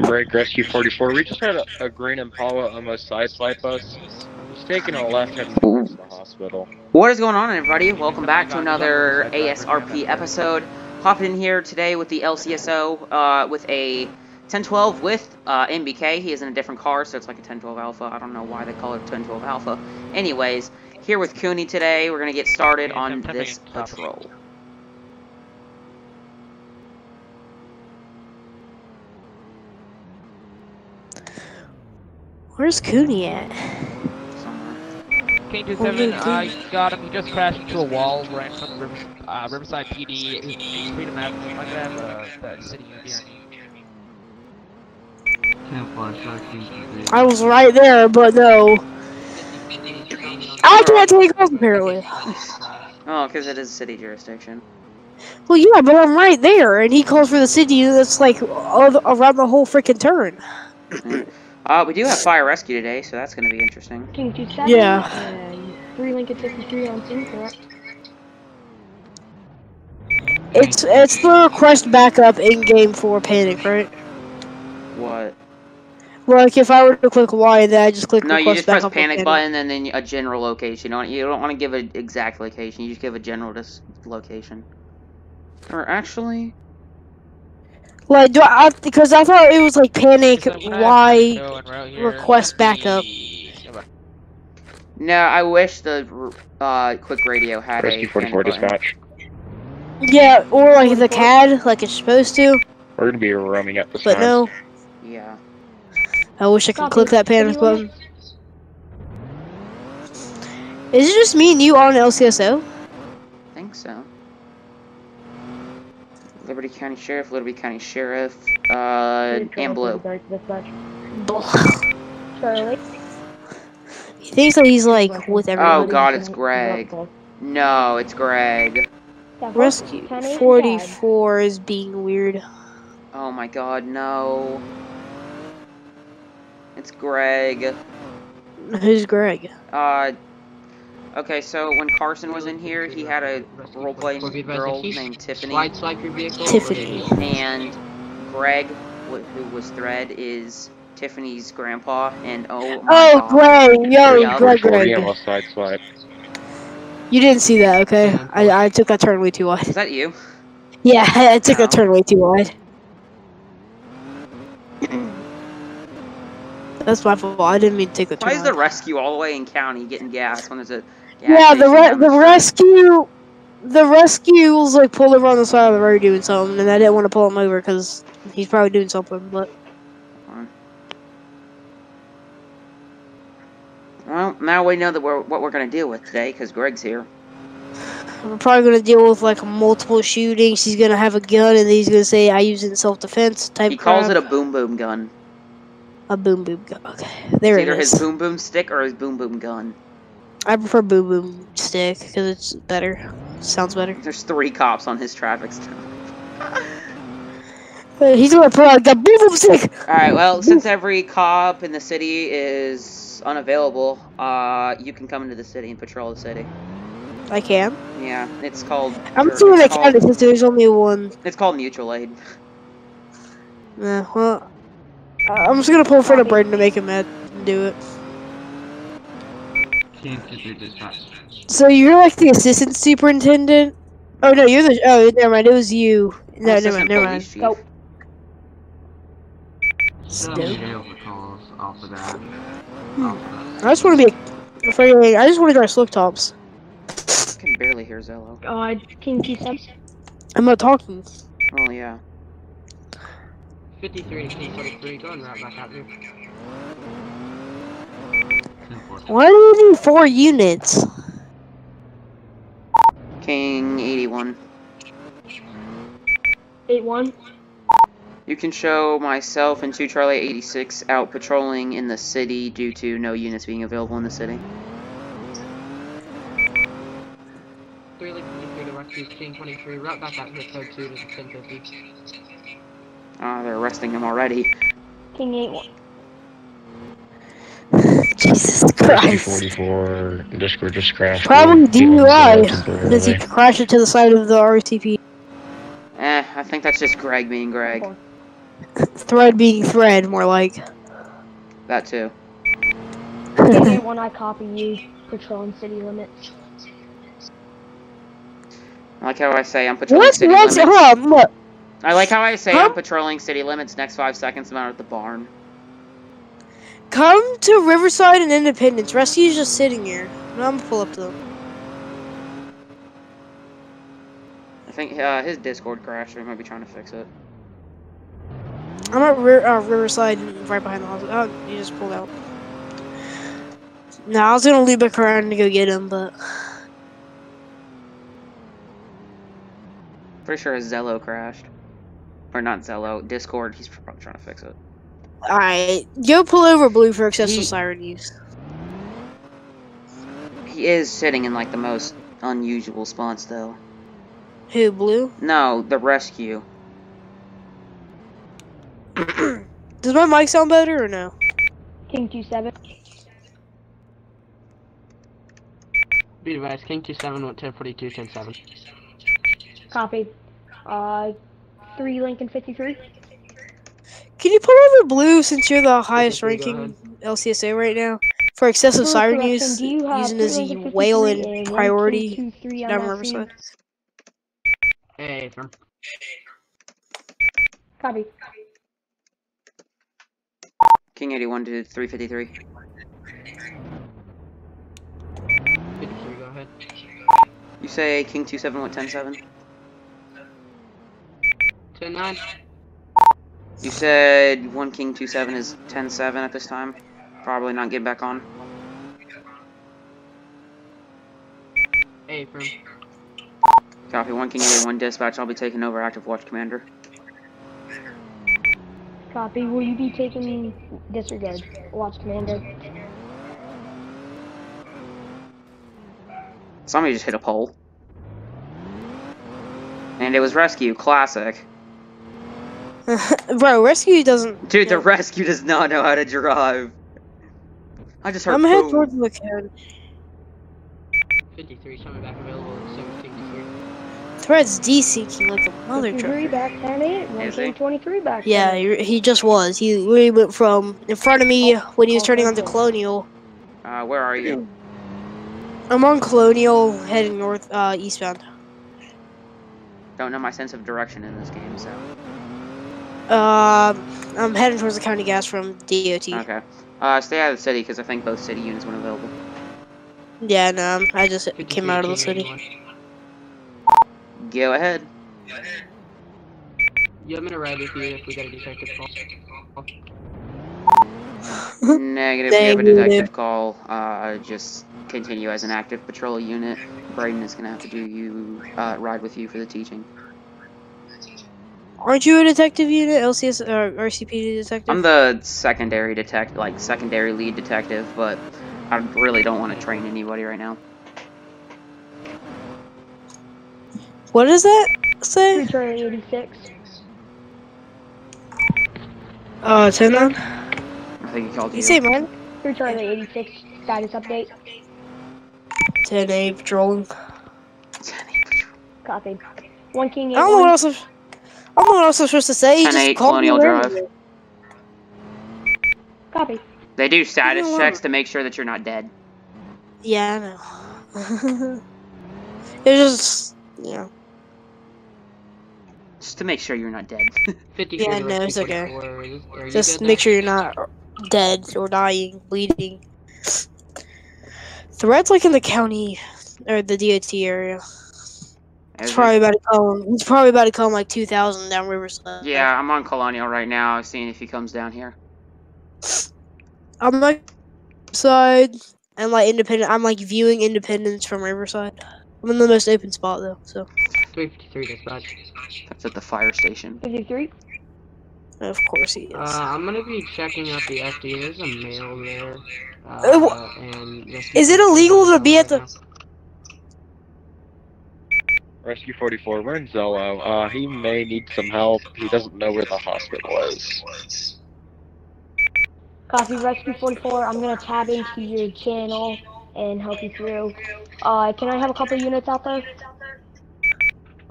Break Rescue 44. We just had a, a green Impala almost sideswipe us. He's taking a left heading towards the hospital. What is going on, everybody? Welcome back to another ASRP episode. Hopping in here today with the LCSO uh, with a 1012 with uh, MBK. He is in a different car, so it's like a 1012 Alpha. I don't know why they call it 1012 Alpha. Anyways, here with Cooney today. We're going to get started on this patrol. Where's Cooney at? Somewhere. K27, I got him. He just crashed into a wall right in front of River, uh, Riverside PD. Freedom Avenue. I'm gonna have uh, the city behind me. I was right there, but no. I can't take off apparently. Oh, because it is city jurisdiction. Well, yeah, but I'm right there, and he calls for the city that's like all around the whole freaking turn. Uh, we do have fire rescue today, so that's going to be interesting. King 27. Yeah. And 3 Lincoln 53 on team, correct? It's it's the request backup in game for panic, right? What? Like if I were to click Y, then I just click No, you request just press backup in panic button and then a general location. You don't, you don't want to give an exact location. You just give a general dis- location. Or actually, Like, do I, because I thought it was like panic So I'm gonna have Y. Mexico and right request backup. No. I wish the uh, quick radio had Rescue a 44 panic button. dispatch. Yeah, or like the CAD, like it's supposed to, We're gonna be roaming at this but time. no. Yeah. I wish I could Copy. click that panic Anyone? button. Is it just me and you on LCSO? I think so. Liberty County Sheriff, Liberty County Sheriff, uh, and Blue. Charlie. He thinks that he's like with everybody. Oh god, it's Greg. No, it's Greg. Rescue 44 is being weird. Oh my god, no. It's Greg. Who's Greg? Uh, okay, so when Carson was in here, he had a role-playing girl named Tiffany, Slide swipe your vehicle. Tiffany. and Greg, who was Thread, is Tiffany's grandpa, and oh my Oh, god. Greg! Yo, Yeah, Greg, 40 Greg. almost sideswipe. You didn't see that, okay? I, I took that turn way too wide. Is that you? Yeah, I took that oh. turn way too wide. That's my fault. I didn't mean to take the turn. Why is the rescue all the way in county getting gas when there's a gas Yeah, the re- the rescue, the rescue was like pulled over on the side of the road doing something, and I didn't want to pull him over because he's probably doing something. But Well, now we know that we're what we're gonna deal with today because Greg's here. we're probably gonna deal with like multiple shootings. He's gonna have a gun, and he's gonna say I use it in self defense type. He calls crap. it a boom boom gun. a boom boom gun. Okay, there it's it either is. his boom boom stick or his boom boom gun. I prefer boom boom stick because it's better. Sounds better. There's three cops on his traffic stop. He's gonna pull out the boom boom stick. Alright, well, since every cop in the city is unavailable, uh, you can come into the city and patrol the city. I can. Yeah, it's called. I'm or seeing it's the county since there's only one. it's called mutual aid. Yeah, well, uh, I'm just gonna pull in front of Braden to make him mad and do it. So you're like the assistant superintendent? Oh no, you're the. Oh, never mind. It was you. No, never mind. Never mind. police chief. Go. Still. Hmm. I just want to be a freaking. I just want to drive slick tops. I can barely hear Zello. Uh, King 27. I'm not talking. Oh yeah. 53 and K43, going right back out here. Why do you need four units? King 81. 8-1. You can show myself and 2 Charlie 86 out patrolling in the city due to no units being available in the city. 3 Lincoln 53 to rescue King 23, right back out here, code 2 to the 1050. Ah, they're arresting him already. King 8-1. Jesus Rescue Christ. 44 Discord just crashed. Probably We're dealing with DUI. Does he crash it to the side of the RTP? Eh, I think that's just Greg being Greg. Thread being thread, more like. That too. King 8 1, I copy you. Patrolling city limits. I like how I say I'm patrolling What's city what's limits. hold on, look. I like how I say Huh? I'm patrolling city limits. Next five seconds, I'm out at the barn. Come to Riverside and Independence. Rescue's just sitting here. I'm gonna pull up to them. I think uh, his Discord crashed. Or he might be trying to fix it. I'm at Ri- uh, Riverside, right behind the house. Oh, you just pulled out. Nah, I was gonna loop back around to go get him, but Pretty sure his Zello crashed. Or not Zello, Discord. He's probably trying to fix it. Alright. Go pull over Blue for excessive He- siren use. He is sitting in like the most unusual spots though. Who, Blue? No, the rescue. Does my mic sound better or no? King 2 7. Be advised, King 27 went 1042, 107. Copy. Uh, 3 Lincoln 53. Can you pull over Blue since you're the highest ranking LCSA right now? For excessive For siren use, do you have using as a whale in and priority 1223 on down that Riverside. scene? Hey, firm. Copy. King 81 to 353. go ahead. You say King 27 went 107? 10 9. You said one King 2-7 is 10-7 at this time. Probably not getting back on. Hey, firm. Copy one King 81 dispatch. I'll be taking over active watch commander. Copy. Will you be taking disregard? Watch commander. Somebody just hit a pole. And it was rescue. Classic. Bro, rescue doesn't. Dude, the rescue does not know how to drive. I just heard I'm headed boom. towards the code. 53, coming back available at 1753. Thread's desyncing like a mother 53 trucker. back 10 8. 1 Is he? King 23 back. Yeah, he, he just was. He literally went from in front of me when he was turning onto Colonial. Uh, where are you? I'm on Colonial, heading north, uh, eastbound. Don't know my sense of direction in this game, so. Um, I'm heading towards the county gas from DOT. Okay. Uh, stay out of the city because I think both city units went available. Yeah, no, I just 53, came out of the city. Go ahead. Yeah, I'm gonna ride with you if we got a detective call. Negative. You have a Negative. detective call. Uh, just continue as an active patrol unit. Braden is gonna have to do you uh, ride with you for the teaching. Aren't you a detective unit, LCS or RCPD detective? I'm the secondary detect, like secondary lead detective, but I really don't want to train anybody right now. What does that say? 3 Charlie 86. Uh, 10 nine? I think he called you. You say mine? 3 86. Status update. 10 A patrolling. Copy. 1 King 8 I don't know what 1. else I'm, don't know what else I'm supposed to say. He just Colonial Drive. Copy. They do status checks to make sure that you're not dead. Yeah, I know. it's just, yeah. Just to make sure you're not dead. 53 Yeah, no, it's okay. 44. Are you Just make sure you're not dead or dying, bleeding. Thread's like in the county or the DOT area. Is It's probably about to come. It's probably about to come like 2,000 down Riverside. Yeah, I'm on Colonial right now, seeing if he comes down here. I'm like side and like independent. I'm like viewing Independence from Riverside. I'm in the most open spot though, so 353 dispatch. That's at the fire station. 53. of course he is. Uh, I'm gonna be checking out the FD. There's a male there. Uh, Uh, and Is it illegal to be at the- Rescue 44, we're in Zello. Uh, he may need some help. He doesn't know where the hospital is. Copy Rescue 44. I'm gonna tab into your channel and help you through. Uh, can I have a couple units out there?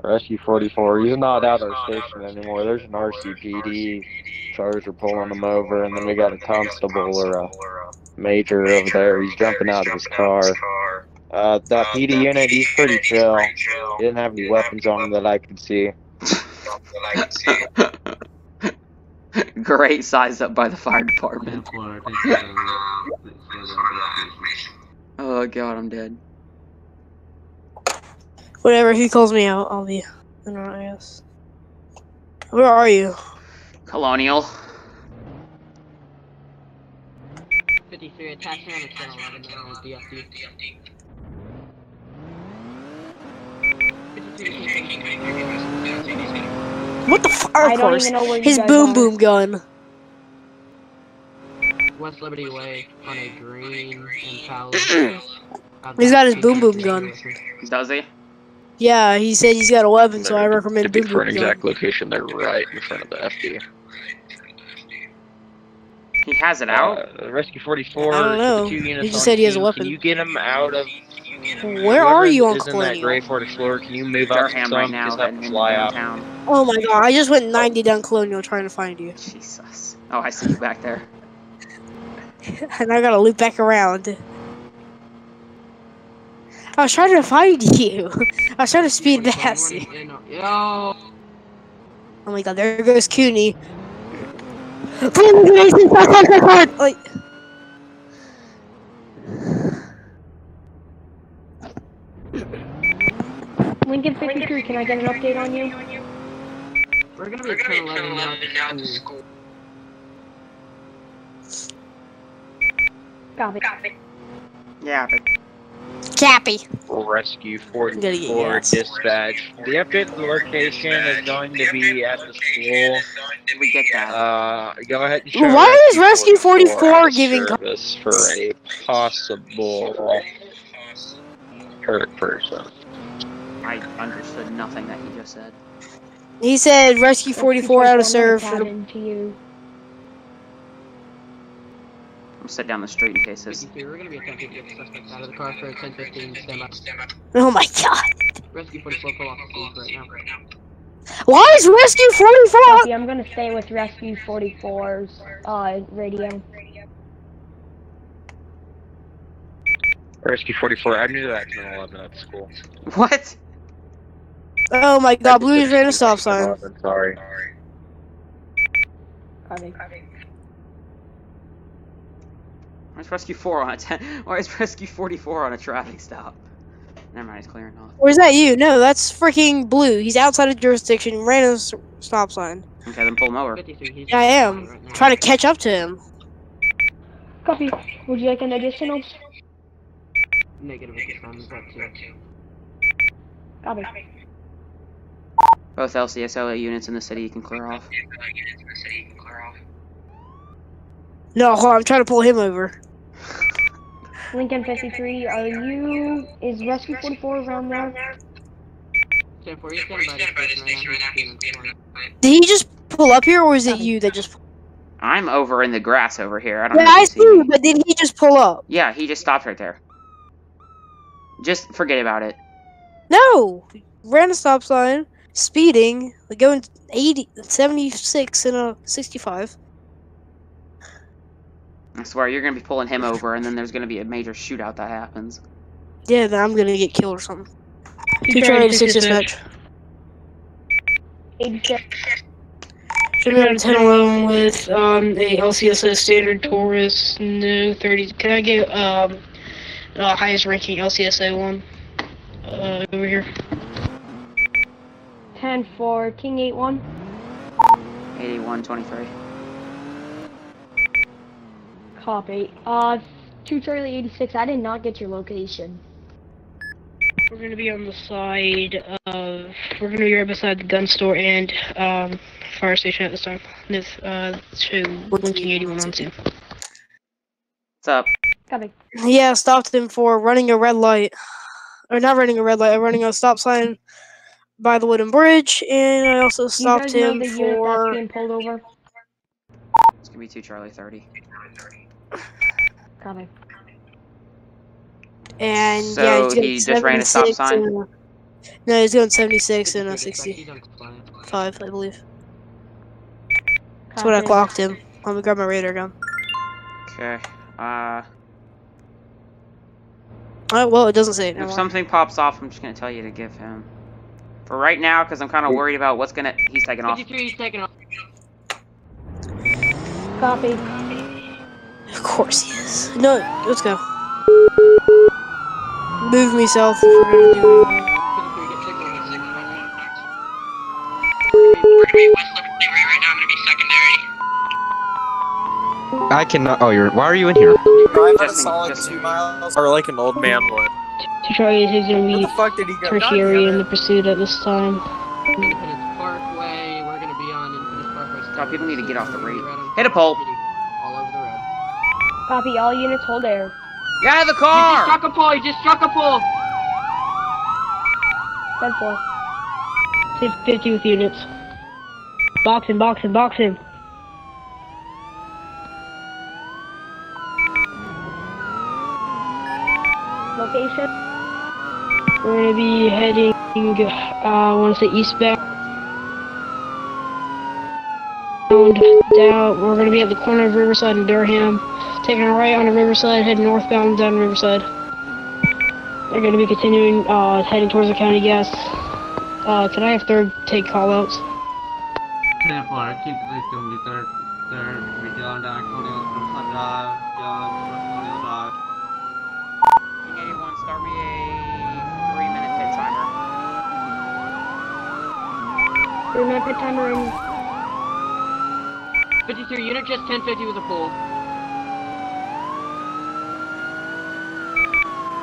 Rescue 44, he's not at our station anymore. There's an RCPD charger pulling him over, and then we got a constable or a major over there. He's jumping out of his car. Uh, that PD unit, he's pretty chill. He didn't have any weapons on him that I could see. Great size up by the fire department. Templar, thanks for the- thanks for the information. Oh god, I'm dead. Whatever, he calls me out, I'll be. in don't know, I guess. Where are you? Colonial. 53 attachment on 1011 DFD. 53, What the fire I don't course? even know where His guys boom are. boom gun. West Liberty Way on a green Impala. He's got his boom boom gun. Does he? Yeah, he said he's got a weapon, so I recommend to be boom for an exact gun. location, they're right in front of the FD. He has it out? Uh, Rescue 44. I don't know. the He just said he has a weapon. Can you get him out of? Where are you on is in that gray Colonial? Ford Explorer? Can you move up Durham some? right now, Just have heading to into fly out. Oh my god, I just went 90 down Colonial trying to find you. Jesus. Oh, I see you back there. and I gotta loop back around. I was trying to find you. I was trying to speed past you. Yo! Oh my god, there goes Cooney. like, Lincoln 53, can I get an update on you? We're gonna be at 1011 now at the school. Copy. Yeah, but Cappy. Rescue 44 gas. dispatch. The update the location is going to be at the school. Did we get that. Uh, go ahead and show Why is Rescue 44 out of giving- service for a possible hurt person? I understood nothing that he just said. He said Rescue 44 out of serve for the. Cabin to you. I'm sit down the street in case this. we're gonna be attempting to get the suspect out of the car for 1015 stand by. Oh my god. Rescue 44 pull off the scene right now. Why is Rescue 44 Copy, I'm gonna stay with Rescue 44's uh, radio. Rescue 44, I knew that 1011 at school. What? Oh my god, Blues ran a stop sign. 1011, Sorry. Copy. Where's Rescue 4 on a 10? Why is Rescue 44 on a traffic stop? Never mind, he's clearing off. Or is that you? No, that's freaking Blue. He's outside of jurisdiction, ran a s- stop sign. Okay, then pull him over. 53, he's I am. right. Trying to catch up to him. Copy. Would you like an additional? Negative at this time, is that too? Copy. Both LCSO units in the city you can clear off. No, hold on, I'm trying to pull him over. Lincoln 53, are you... Is Rescue 44 around there? 10 4, he's standing by the station right now. He's being informed. Did he just pull up here, or is it you that just? I'm over in the grass over here. I don't Yeah, know I see, see me. but did he just pull up? Yeah, he just stopped right there. Just forget about it. No, ran a stop sign, speeding, like going 80, 76 and a 65. I swear, you're gonna be pulling him over, and then there's gonna be a major shootout that happens. Yeah, then I'm gonna get killed or something. Two Charlie six dispatch. 86. Should be on 1011 with um, a LCSS standard Taurus, no 30. Can I get um, uh, highest ranking LCSA one uh, over here? 10 for King 81. 8123. Copy. Uh, 2 Charlie 86, I did not get your location. We're gonna be on the side of. We're gonna be right beside the gun store and um, fire station at this time. This uh, to Linking 81 on two. What's up? Copy. Yeah, stopped him for running a red light, or not running a red light, I'm running a stop sign by the wooden bridge, and I also Do you stopped guys know him the unit that's for. being pulled over? It's gonna be 2 Charlie 30. Copy. And So yeah, he's he just ran a stop 76 sign? and No, he's going 76 and a 53, he's on compliance. 65, I believe. That's what I clocked him. Let me grab my radar gun. Okay. Uh, Alright, well, it doesn't say it. if Never something pops off, I'm just gonna tell you to give him. For right now, because I'm kind of worried about what's gonna. He's taking off. 53, he's taking off. Copy. Of course he is. No, let's go. Move me south if we're gonna do anything. 53, get signal, get signal. I cannot. Oh, you're. Why are you in here? Drive at a solid two miles, or like an old man would. To try is gonna be the fuck did he go? tertiary in the pursuit at this time. Independence Parkway, we're gonna be on Independence Parkway. God, people need to get off the rate. Hit a pole. All over the road. Copy. All units hold air. Get out of the He just car! struck a pole, he just struck a pole! 10 4. 50 with units. Box him, box him, box him. Location. We're gonna be heading, uh, wanna say eastbound. Down, we're gonna be at the corner of Riverside and Durham. Taking a right on the Riverside, heading northbound down Riverside. They're gonna be continuing, uh, heading towards the county gas. Uh, can I have third take callouts? Keep the third, third, down Colonial Drive, John, Colonial Drive. King 81, start me a three minute pit timer. Three minute pit timer in. 53, unit just 1050 with a pole.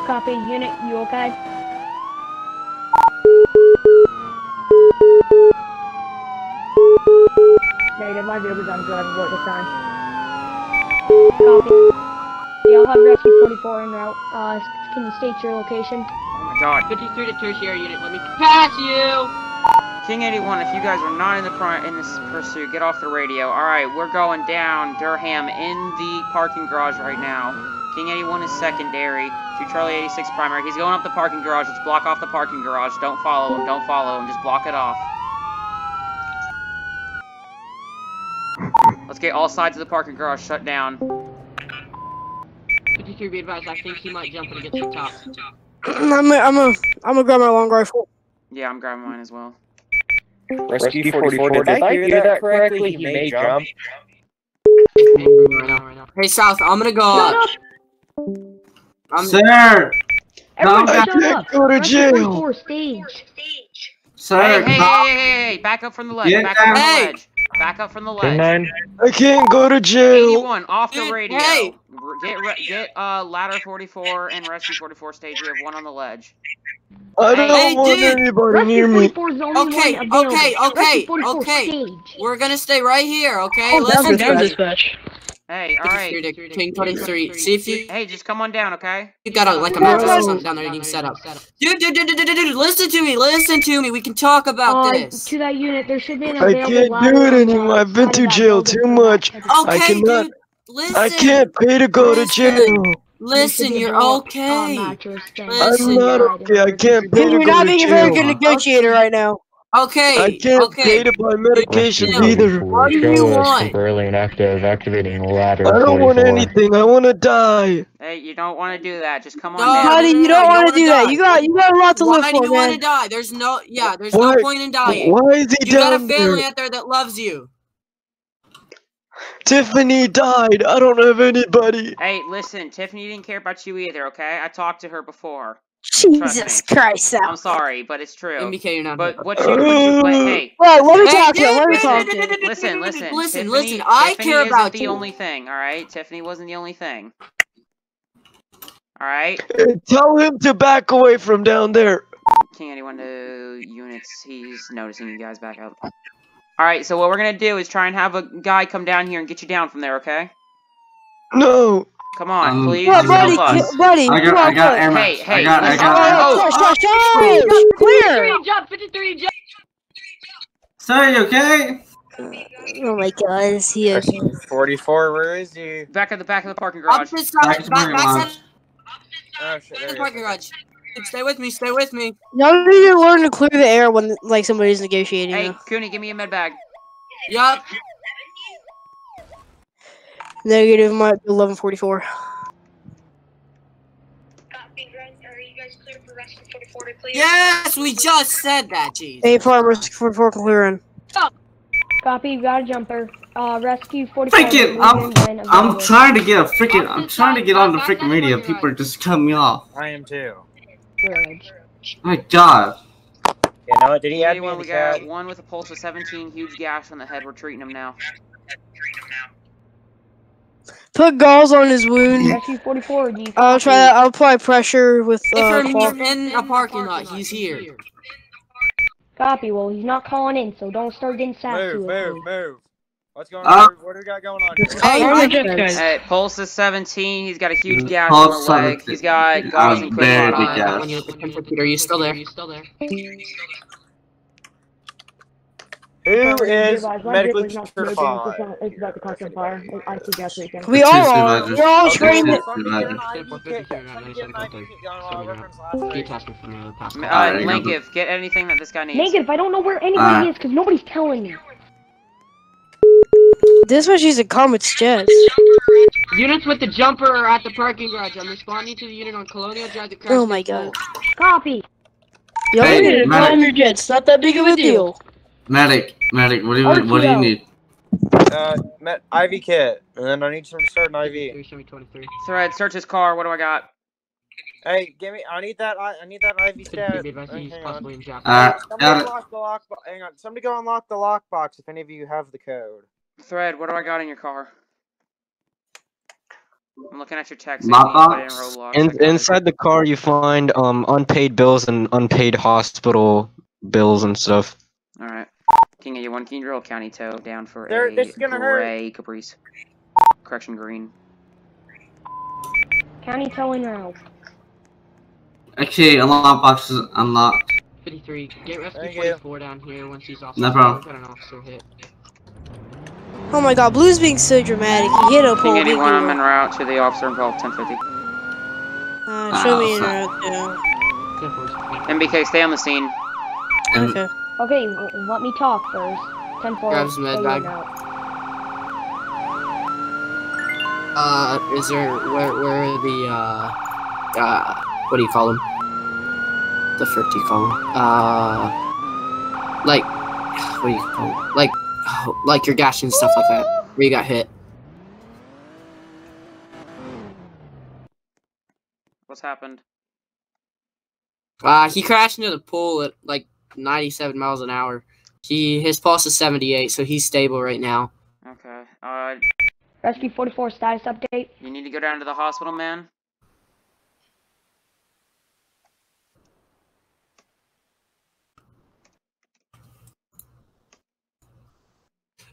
Copy. Unit. You okay? Negative. My viewer's on driving board this time. Copy. Y'all have rescue 44 en route. Uh, can you state your location? Oh my god. 53 to tertiary unit, let me pass you! King 81, if you guys are not in the front in this pursuit, get off the radio. Alright, we're going down Durham in the parking garage right now. King 81 is secondary to Charlie 86 primary. He's going up the parking garage. Let's block off the parking garage. Don't follow him. Don't follow him. Just block it off. Let's get all sides of the parking garage shut down. 53, be advised, I think he might jump when he gets to the top. I'm gonna, I'm gonna, I'm gonna grab my long rifle. Yeah, I'm grabbing mine as well. Rescue 44, did I hear that correctly? He may jump. Hey, South, I'm gonna go. I'm, Sir! Everyone Calm shut up. Go to jail. 44 stage. Sir! Hey, hey, hey, hey, hey, back up from the ledge. Get Back up from the down. ledge. Back up from the ledge. I can't go to jail. 81 off the radio. hey. Get get uh ladder 44 and rescue 44 stage. We have one on the ledge. I don't Hey, want dude. anybody near me. 44 is the only Okay, okay, okay, okay. We're gonna stay right here, okay? Oh, down, Listen down to dispatch. Hey, all right. 53 to King 23. See if you Hey, just come on down, okay? you got a like a mattress or something down there you can set up. Dude, dude, dude, dude, dude, dude, listen to me, listen to me. We can talk about Uh, this. to that unit, there should be an I can't do it anymore. I've been to jail too much. that- I Okay, cannot. dude. Listen. I can't pay to go to jail. Listen, There should be a you're uh, okay. Listen. I'm not okay. I can't pay to go to jail. You're not being a very good negotiator right now. Okay. I can't okay. pay to buy medication Chill. either. What do you want? temporarily inactive, activating ladder. I don't want anything. I want to die. Hey, you don't want to do that. Just come on No, down. Buddy, you don't you want to wanna do that. die. You got, you got a lot to live for, Why do you want to die? There's no, yeah, there's Why- no point in dying. Why is he You got a family there? out there that loves you. Tiffany died. I don't have anybody. Hey, listen, Tiffany didn't care about you either, okay? I talked to her before. Jesus Christ, I'm sorry, but it's true. MBK, you're not. But what you, what you but hey, Well, let me Hey, talk to him. Let me dude, talk dude, to him. dude, dude, listen, listen, listen, Tiffany, listen. I Tiffany care isn't about the you. only thing, all right? Tiffany wasn't the only thing. All right, Tell him to back away from down there. King anyone to units. He's noticing you guys back up. All right, so what we're gonna do is try and have a guy come down here and get you down from there, okay? No. Come on, Um, please Come buddy, help us. buddy. I come got, on, I got buddy. air Hey, max. hey, I got, I listen. got. Oh, Oh, shush, shush, shush. Clear. 53 jump, 53 jump! Sir, you okay? Oh my God, is he okay? Rescue 44, where is he? Back at the back of the parking garage. Opposite side, Back to back, parking back lot. side Oh shit, of the there he parking is. garage. Stay with me. Stay with me. Y'all need to learn to clear the air when like somebody's negotiating. Hey, you? Cooney, give me a med bag. Yup. Negative might be eleven forty four. Yes, we just said that. Jeez. Hey, farmers forty four clearing. Copy, you got a jumper. Uh, rescue 44. Freaking, I'm, I'm trying to get a freaking, I'm trying to get on the freaking radio. People are just cutting me off. I am too. My God. You know what? Did he add me Anyone, we got one with a pulse of 17, huge gash on the head. We're treating him now. Put gauze on his wound. Rescue 44, do you I'll try that. I'll apply pressure with If you're cloth. in a parking lot, he's here. Copy, well, he's not calling in, so don't start getting sassy Move, with move, me. move. What's going Uh, on? What do we got going on? here? Hey, Where are I- the jet guys? Hey, pulse is 17. He's got a huge gash on the leg. He's got gauze and quick very on. When you're at the computer, you still there? You still there? Who is Realize my medically certified? It's, about to catch on fire. I suggest we can. We all are. We're all trained. well, in- get an Supervisor. IV kit. Somebody get an IV kit going on reference last He week. tested for me the past Uh, couple get anything that this guy needs. Negative, I don't know where anybody is because nobody's telling me. This one, she's a Comet's Jets. Units with the jumper are at the parking garage. I'm responding to the unit on Colonial Drive. The Oh my god. Copy. Y'all Hey, need to Matt. climb your jets. Not that big of a deal. Medic, medic, what do you, what do you need? Uh, met IV kit, and then I need some to start an IV. Show me 23. Thread, search his car. What do I got? Hey, give me. I need that. I, I need that IV stat. Be advised to Hang on. possibly in Japanese. Uh, Somebody got unlock the lock. Hang on. Somebody go unlock the lockbox if any of you have the code. Thread, what do I got in your car? I'm looking at your text. Lockbox? Roblox. In, inside the car, you find um unpaid bills and unpaid hospital bills and stuff. All right. King of you one. Can you drill a county tow down for There- a this is gonna hurt. gray Caprice? Correction, green. County towing route. Okay, unlock box is unlocked. 53. Get rescue Thank you. 44 down here once he's off. No the problem. Got an officer hit. Oh my god, Blue's being so dramatic. He hit a King pole. 81, I'm big en route to the officer involved. 1050. Uh, show me in route, yeah. MBK, stay on the scene. Okay. Okay, w- let me talk first. 10 4. Grab some med bag. Uh, is there where where are the uh uh what do you call them? The frick do you call them? Uh, like what do you call them? Like oh, like your gash and stuff like that. Where you got hit. What's happened? Uh, he crashed into the pool at like 97 miles an hour. He his pulse is 78, so he's stable right now. Okay. Uh, Rescue 44 status update. you need to go down to the hospital, man.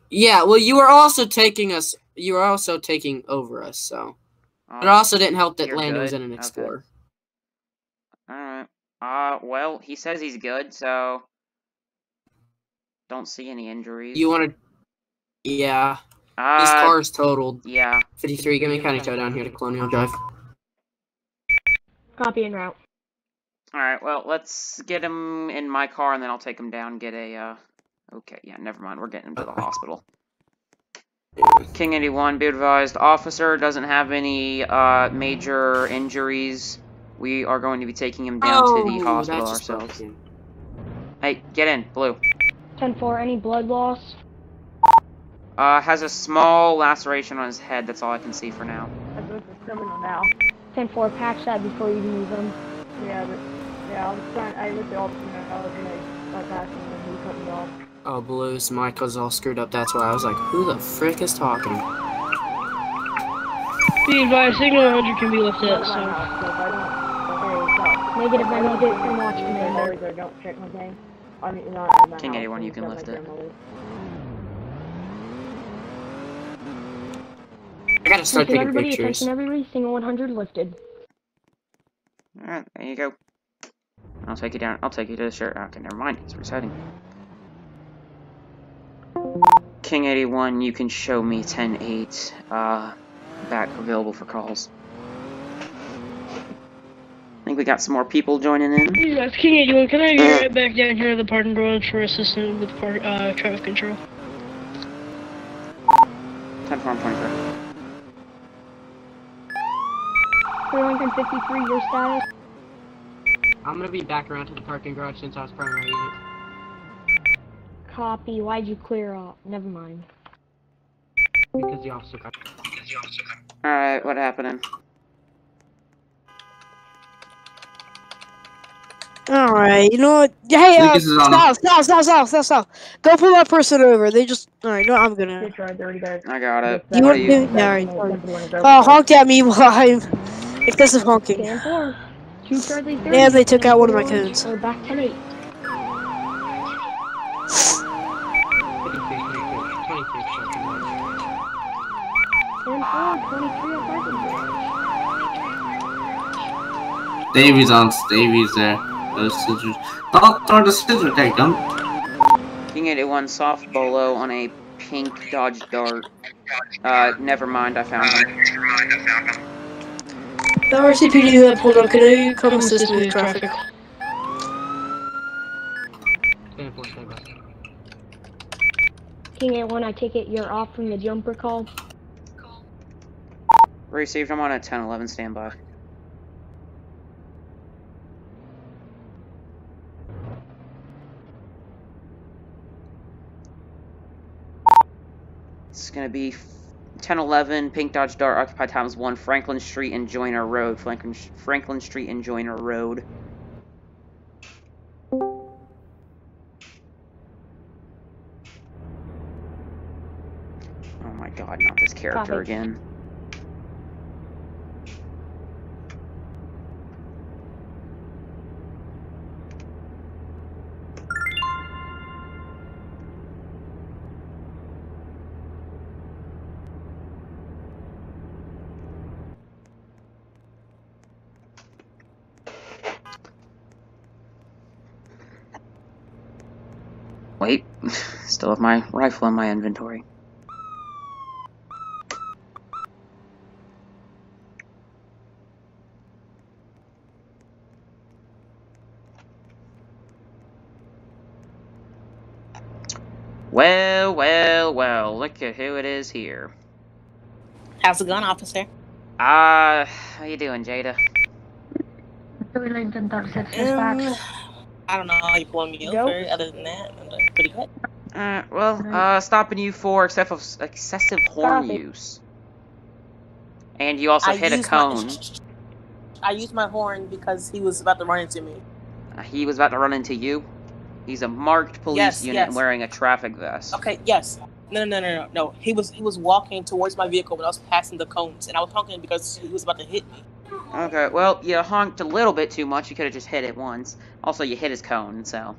Yeah, well, you were also taking us. You were also taking over us, so Uh, it also didn't help that you're Landon was in an Explorer. Alright. Uh, well, he says he's good, so. Don't see any injuries. You want to? Yeah, Uh, his car is totaled. Yeah. 53. Give me a county tow down here to Colonial Drive. Copy en route. Alright, well, let's get him in my car and then I'll take him down get a, uh. Okay, yeah, never mind. We're getting him to the hospital. King 81, be advised, officer doesn't have any, uh, major injuries. We are going to be taking him down to the Oh, hospital ourselves. broken. Hey, get in, Blue. 10 4, any blood loss? Uh, has a small laceration on his head. That's all I can see for now. This is criminal now. 10 4, patch that before you move him. Yeah, but, yeah, I was trying, I looked at all the I was gonna start passing and he cut me off. Oh, Blues, mic was all screwed up. That's why I was like, who the frick is talking? Be advised, signal 100 can be left Let at, so. House, so if I don't, okay, so, negative, I need it from watch commander. Don't check my thing. I mean, not at my King 81, you can at my lift it. I gotta start Attention taking everybody, pictures. attention everybody, signal 100 lifted. Alright, there you go. I'll take you down. I'll take you to the shirt. Okay, never mind. It's resetting. King 81, you can show me 10-8. Uh, back available for calls. I think we got some more people joining in. Hey guys, King 81, can I get right back down here to the parking garage for assistance with park, uh, traffic control? 10 4 23. For 53, your status? I'm gonna be back around to the parking garage since I was primary unit. Copy. Why'd you clear up? Never mind. Because the officer got. Alright, what happening? Alright, you know what? Hey, uh, Lucas is on stop, stop, stop, stop, stop, stop. Go pull that person over. They just. Alright, no, I'm gonna. I got it. You What want to do? Alright. Uh, honk at me while I'm. Excessive honking. Stand four. Two Charlie 30. Damn, they took out one of my cones. Back 10 8. 10 4, 23 on parking garage. Davies on Davies there. Those scissors. Don't throw the scissors there, gum. King 81 soft bolo on a pink Dodge Dart. Uh, never mind, I found him. The RCPD who had pulled up, can you come assist me with traffic? Stand for stand. King 81, I take it you're off from the jumper call. Received, I'm on a 10-11 standby. It's gonna be 1011 Pink Dodge Dart occupied times 1 Franklin Street and Joyner Road. Franklin, Franklin Street and Joyner Road. Oh my god, not this character Copy. again. Wait, still have my rifle in my inventory. Well, well, well, look at who it is here. How's it going, officer? Ah, how you doing, Jada? Um, I don't know how you pulling me Go. over. Other than that, I'm doing pretty good. Uh, well, uh, stopping you for excessive excessive horn use, and you also I hit a used my- cone. I used my horn because he was about to run into me. Uh, he was about to run into you. He's a marked police Yes, unit yes. wearing a traffic vest. Okay, yes. No, no, no, no, no, no. He was he was walking towards my vehicle when I was passing the cones, and I was honking because he was about to hit me. Okay, well, you honked a little bit too much. You could have just hit it once. Also, you hit his cone, so.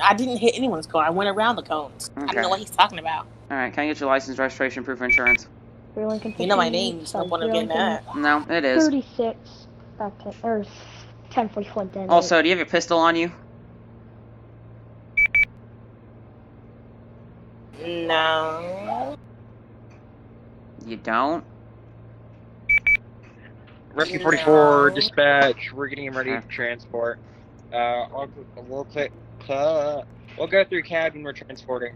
I didn't hit anyone's cone. I went around the cones. I don't know what he's talking about. Alright, can I get your license, registration, proof of insurance? For Lincoln You know my name, so sorry, what I'm for getting Lincoln. No, it is. 36, back 10, or 10 41 10. Also, do you have your pistol on you? No. You don't? Rescue 44, dispatch. We're getting him ready for transport. Uh, I'll, we'll click. Uh, we'll go through cab and we're transporting.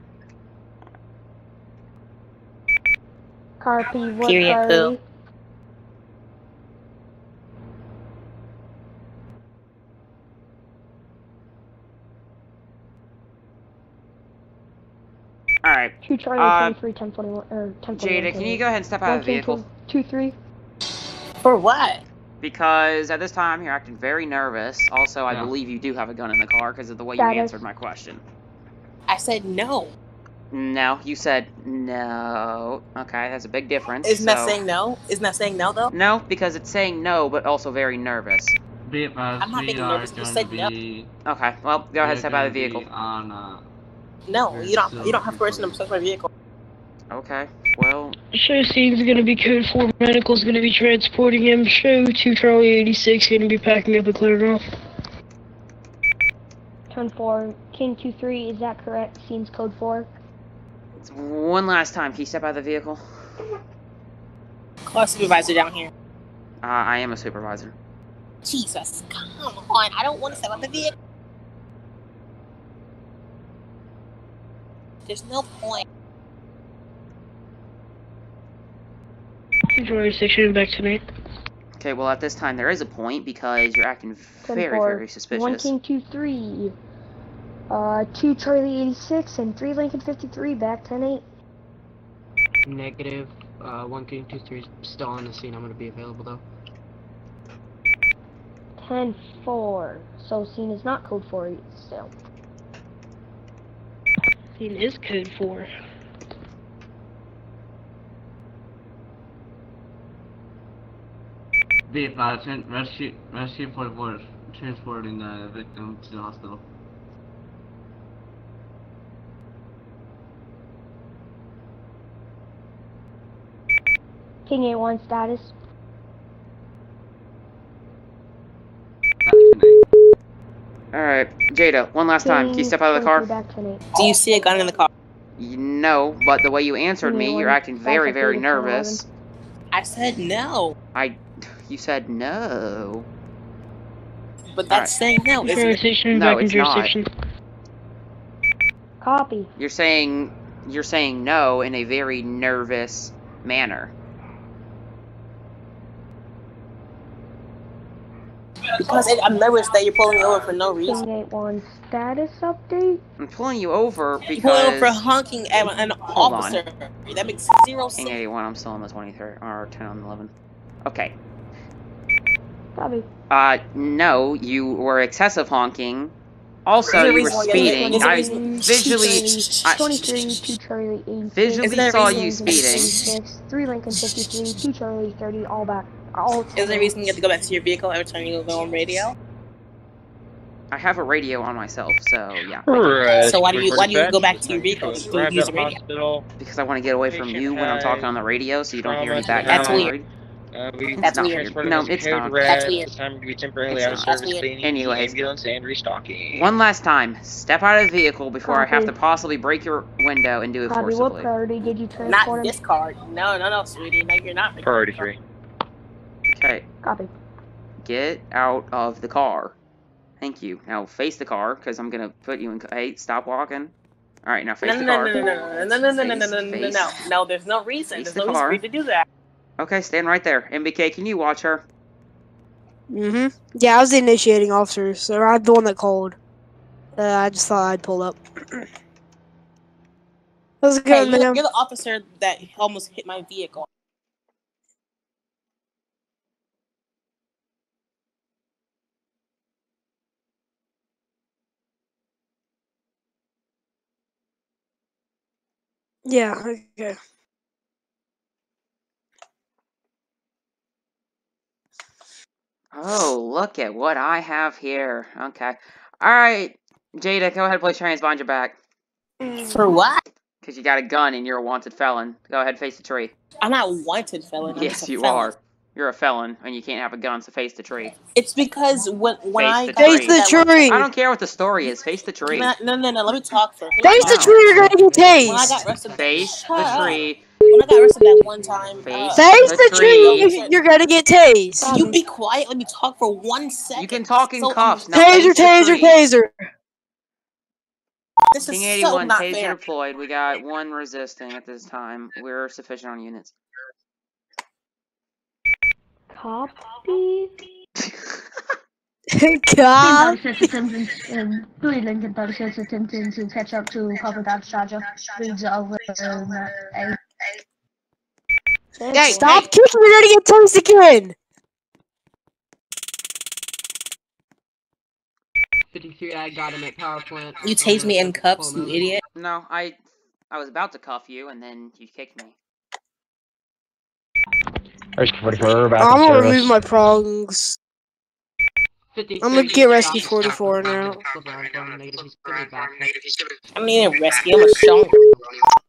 Copy, what Period, Charlie? Bill. Alright. Two Charlie, Uh, 23, 10 41, or 10 Jada, can you go ahead and step out of the vehicle? Two, three. For what? Because at this time you're acting very nervous. Also, I Yeah. believe you do have a gun in the car because of the way you Status. answered my question. I said no. No, you said no. Okay, that's a big difference. Isn't that saying no? Isn't that saying no though? No, because it's saying no, but also very nervous. Be advised, I'm not being nervous, just going say to no. be. Okay, well, go ahead, are step out of the vehicle. On, uh, No, you don't. You don't have permission to search my vehicle. Okay, well, Show scene's gonna be code 4, medical's gonna be transporting him. Show 2 Charlie 86 gonna be packing up and clearing off. 10 4. King 2 3, is that correct? Scene's code 4. it's one last time. Can you step out of the vehicle? Call supervisor down here. Uh, I am a supervisor. Jesus, come on. I don't want to step out the vehicle. There's no point. Jurisdiction back to me. Okay, well at this time there is a point because you're acting very, very suspicious. One King two three. Uh, two Charlie eighty six and three Lincoln fifty three. Back ten eight. Negative. Uh, one King two three still on the scene. I'm gonna be available though. Ten four. So scene is not code four still. Scene is code four. Be advised, rescue, rescue 44 transporting the victim to the hospital. King eight one status. Alright, Jada, one last time. Can you step out of the car? Back ten eight. Do you see a gun in the car? No, but the way you answered me, you're acting very, very nervous. I said no. I, you said no. But that's saying no, isn't it? Jurisdiction No, back in it's not. Copy. You're saying, you're saying no in a very nervous manner. Because it, I'm nervous that you're pulling me over for no reason. King eight one status update. I'm pulling you over You're pulling over for honking at an Hold on. officer. That makes zero sense. 81, I'm still on the 23rd, or 10 on 11. Okay. Copy. Uh, no, you were excessive honking. Also, Is there a you were reason why you're- speeding. is there a I reason- visually, I, Twenty three. Two Charlie eighty. Visually Is there a saw reason- you speeding. Three Lincoln fifty three. Two Charlie thirty. All back. All. Is there a reason you have to go back to your vehicle every time you go on radio? I have a radio on myself, so yeah. Right. So why do you why do you go back to your vehicle to use the radio? Hospital. Because I want to get away from you when I'm talking on the radio, so you don't hear me back. That's weird. Radio. Uh, we That's weird. No, it's not. Red. That's weird. It's time to be temporarily It's out of not. Service. weird. Anyways. ambulance and restocking. One last time, step out of the vehicle before I have to possibly break your window and do it Copy. What priority did you Not transport him? this card. No, no, no, sweetie. No, you're not. Priority three. Okay, Copy. get out of the car. Thank you. Now face the car, because I'm gonna put you in. Hey, stop walking. All right, now face No, the no, car. no, no, no, no, no, no, no, no, no, no, no, Face- no. No, there's no reason. face There's the no car. reason to do that. Okay, stand right there. MBK, can you watch her? Mm-hmm. Yeah, I was the initiating officer, so I'm the one that called. Uh, I just thought I'd pull up. How's it Hey, going, you're, you're the officer that almost hit my vehicle. Yeah, okay. Oh, look at what I have here. Okay. Alright, Jada, go ahead and play transponder back. For what? Because you got a gun and you're a wanted felon. Go ahead, face the tree. I'm not a wanted felon. I'm yes, you felon. are. You're a felon, and you can't have a gun, so face the tree. It's because when when Face I the got tree. arrested that one- tree. I don't care what the story is. Face the tree. No, no, no, no. Let me talk first. Face the tree, you're gonna get When I got tased. arrested, Face Shut the up. tree. When I got arrested that one time, Face uh, Face the the tree, tree. you're gonna get tased. you be quiet. Let me talk for one second. You can talk in So cuffs. Now Taser, taser, taser. This King is so 81, not taser fair. deployed. We got one resisting at this time. We're sufficient on units. Copy. God. three Lincoln 36 attempting to catch up to Papa Dodge Charger. Leads over a. Hey, Stop hey. kicking, you're gonna get tased again. 53, I got him at power plant. You tased me in cuffs, you idiot. No, I I was about to cuff you, and then you kicked me. Rescue 44, back I'm gonna service. remove my prongs. I'm gonna get rescue 44 now. Slip around, going negative, he's gonna be. I mean, a rescue. I'm a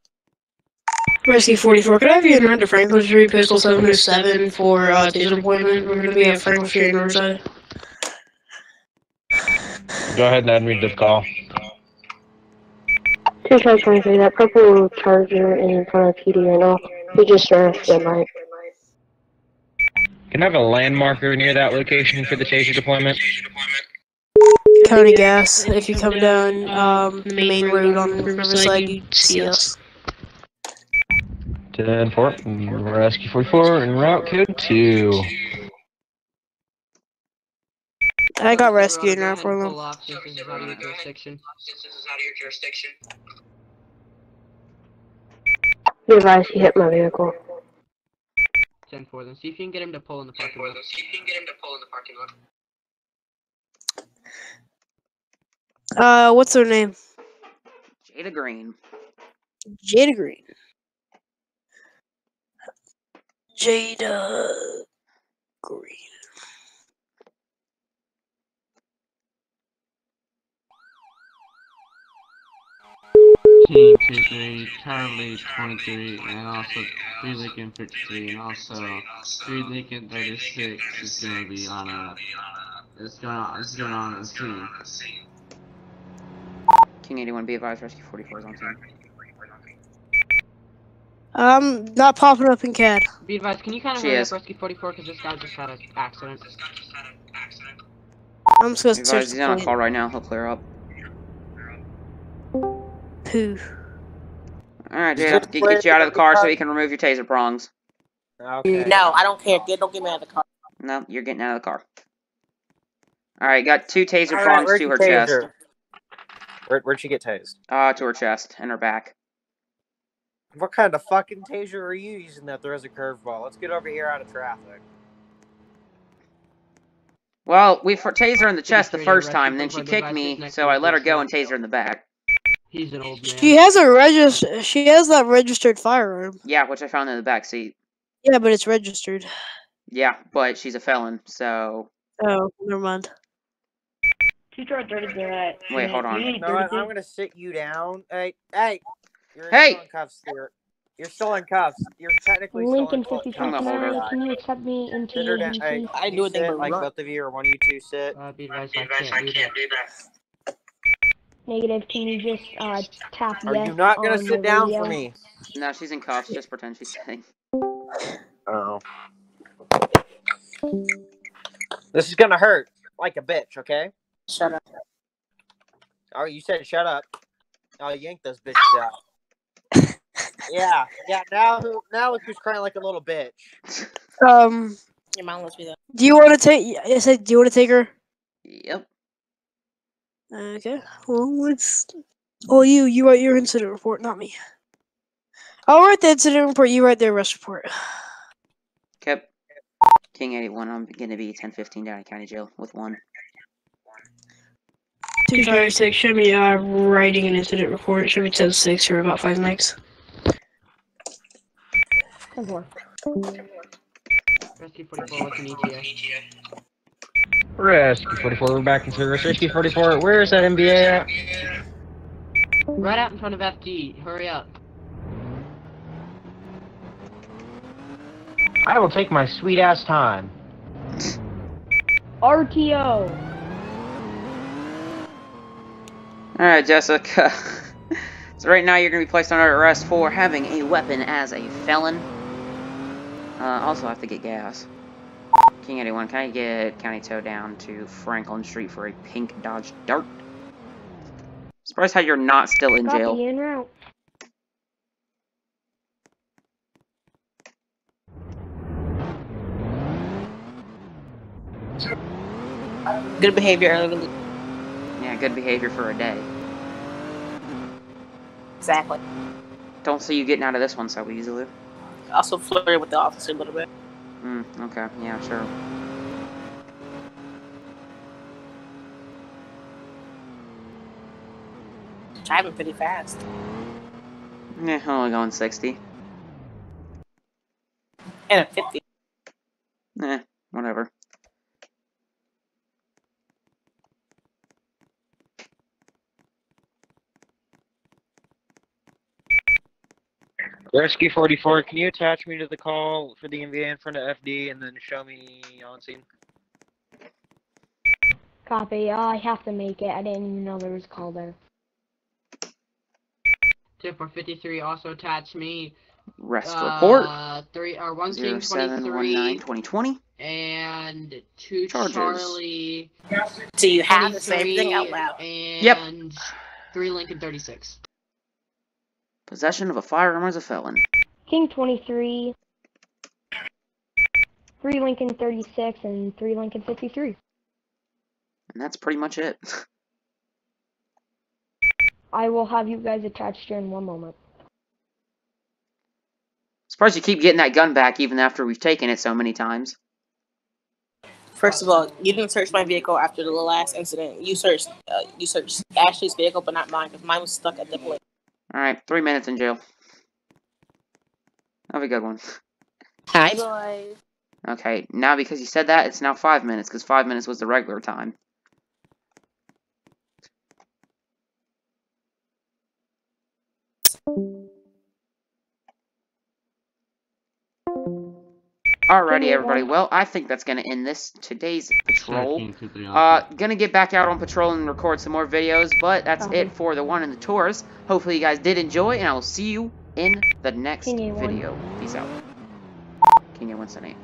show. Rescue 44, could I have you in run to Franklin Street, Pistol 707 for uh, taser appointment? We're gonna be at Franklin Street, Riverside. Go ahead and admit this call. Two five twenty three. That purple charger in front of PD right now. We just surfed at night. Can I have a landmarker near that location for the taser deployment? County Gas. If you come down um, the main road on Riverside, you see us. 10 4, Rescue 44, and route code 2. I got rescued now for Pull them. off since this is out of your jurisdiction. Be advised, he hit my vehicle. 10 4 then. See if you can get him to pull in the parking lot. Uh, what's her name? Jada Green. Jada Green. Jada Green. Team 23, Charlie 23, and also 3 Lincoln 53, and also 3 Lincoln 36 is going to be on a. It's going on. It's going on a team. King 81, be advised, Rescue 44 is on scene. Um, not popping up in CAD. Be advised, can you kind of She hurry is. up Rescue 44 because this guy just had an accident. I'm just gonna Be search he's on a call right now. He'll clear up. Who? Alright, Just Jada, get get, you out of the car so because- we can remove your taser prongs. Okay. No, I don't care. Get, don't get me out of the car. No, you're getting out of the car. Alright, got two taser prongs where'd to her tase chest. Where, where'd she get tased? Uh, to her chest and her back. What kind of fucking taser are you using that throws a curveball? Let's get over here out of traffic. Well, we for tased her in the chest the first time, and then she kicked me, so I let her go and tased her in the back. He's an old man. She has a register. She has that registered firearm. Yeah, which I found in the back seat. Yeah, but it's registered. Yeah, but she's a felon, so Oh, never mind. wait, hold on. No, I, I'm gonna sit you down. Hey, hey, you're Hey! still in cuffs here. You're still in cuffs. You're technically Lincoln still in 50 cuffs. I'm gonna hold her. can you accept me into Sit her. Hey, I you do a thing like run. both of you, or one of you two sit. Uh, be advised, I can't do that. Negative, can you just uh, tap Are yes you not gonna sit down radio? for me? No, she's in cuffs. Just pretend she's sitting. Oh. This is gonna hurt like a bitch, okay? Shut up. Oh, you said shut up. I'll yank those bitches out. Yeah, yeah. Now, who? Now look who's crying like a little bitch. Um, Your mom lets me that. do you want to take? I said, do you want to take her? Yep. Okay. Well, let's. Oh, you. You write your incident report, not me. I'll write the incident report. You write the arrest report. Okay. King 81, I'm gonna be 1015 down in county jail with one. Two five six. Show me uh writing an incident report. Show me ten six for about five mics. Ten four. Rescue 44 with an ETA. Rescue 44, we're back in service. Rescue 44, where is that MVA at? Right out in front of FD. Hurry up. I will take my sweet ass time. RTO. Alright, Jessica. so right now you're gonna be placed under arrest for having a weapon as a felon. Uh, also I have to get gas. King 81, can I get County Tow down to Franklin Street for a pink Dodge Dart? Surprised how you're not still in jail. En route. Good behavior. Yeah, good behavior for a day. Exactly. Don't see you getting out of this one so easily. Also flirted with the officer a little bit. Hmm, okay, yeah, sure. Driving pretty fast. Yeah, only going 60. And a 50. Eh, whatever. Rescue 44, can you attach me to the call for the MVA in front of FD and then show me on scene? Copy. Uh, I have to make it. I didn't even know there was a call there. Tip 453 also attached me. Rest uh, report. Three or one thing 0719 23. 2020. and two Charges. Charlie. So you have the same thing out loud. And Yep. three Lincoln 36. Possession of a firearm as a felon. King 23, 3 Lincoln 36, and 3 Lincoln 53. And that's pretty much it. I will have you guys attached here in one moment. Surprised you keep getting that gun back even after we've taken it so many times. First of all, you didn't search my vehicle after the last incident. You searched, uh, you searched Ashley's vehicle, but not mine, because mine was stuck at the plate. Alright, three minutes in jail. Have a good one. Hi, boys. Okay, now because you said that, it's now five minutes, because five minutes was the regular time. Alrighty, everybody. Well, I think that's gonna end this today's patrol. Checking to the Uh, gonna get back out on patrol and record some more videos, but that's it for the one in the tours. Hopefully you guys did enjoy, and I will see you in the next King A1. video. Peace out. King A1 Senate.